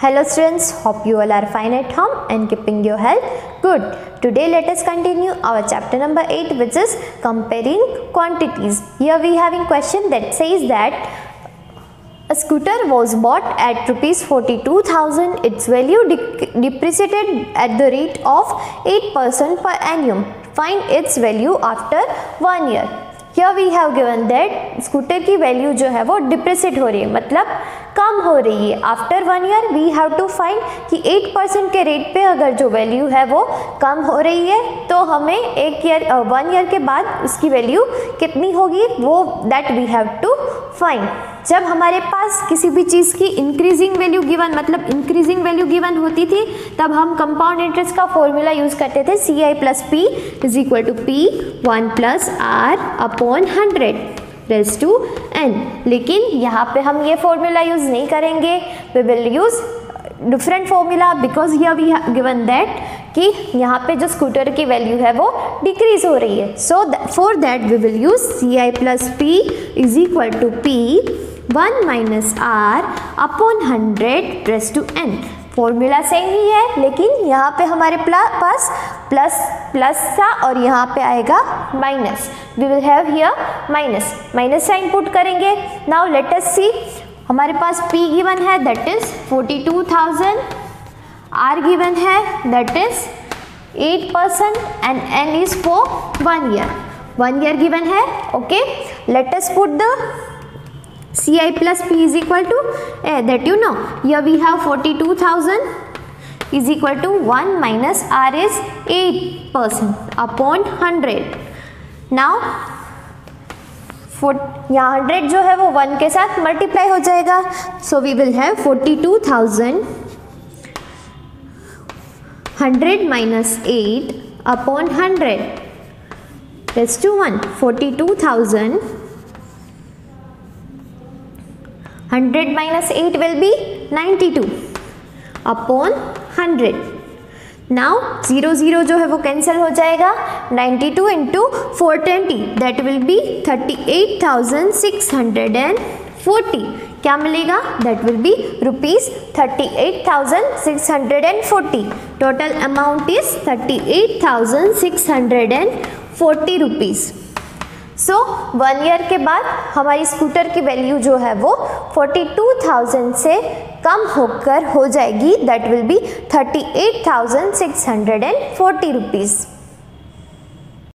Hello students, hope you all are fine at home and keeping your health good. Today let us continue our chapter number 8 which is comparing quantities. Here we having question that says that a scooter was bought at rupees 42,000. Its value de- depreciated at the rate of 8% per annum. Find its value after one year. Here we have given that scooter की value जो है वो depreciated हो रही है मतलब कम हो रही है। After one year we have to find कि एट परसेंट के रेट पे अगर जो वैल्यू है वो कम हो रही है तो हमें एक ईयर वन ईयर के बाद उसकी वैल्यू कितनी होगी, वो that we have to find जब हमारे पास किसी भी चीज़ की इंक्रीजिंग वैल्यू गिवन मतलब इंक्रीजिंग वैल्यू गिवन होती थी, तब हम कंपाउंड इंटरेस्ट का फॉर्मूला यूज़ करते थे C I plus P is equal to P one plus R upon hundred raise to N लेकिन यहाँ पे हम ये फॉर्मूला यूज़ नहीं करेंगे। We will use different formula because here we given that कि यहाँ पे जो स्कूटर की वैल्यू है, वो डिक्रीज हो रही है। So for that we will use C I plus P is equal to P one minus R upon hundred raise to N formula same ही है लेकिन यहाँ पे हमारे पास प्लस प्लस था और यहाँ पे आएगा minus we will have here minus minus sign put करेंगे. नाउ लेट अस सी हमारे पास P गिवन है दैट इज़ 42,000 R गिवन है that is 8 percent and N is for one year one year given है okay let us put the Ci plus P is equal to eh, that you know here we have 42,000 is equal to 1 minus R is 8 percent upon 100 now यहाँ hundred जो है वो one के साथ multiply हो जाएगा so we will have forty two thousand hundred minus eight upon hundred is to one forty two thousand hundred minus eight will be ninety two upon hundred. Now zero zero जो है वो cancel हो जाएगा। 92 two into four twenty that will be thirty eight thousand six hundred and forty क्या मिलेगा? That will be rupees thirty eight thousand six hundred and forty total amount is thirty eight thousand six hundred and forty rupees so one year के बाद हमारी scooter की value जो है वो 42,000 से कम होकर हो जाएगी. That will be 38,640 rupees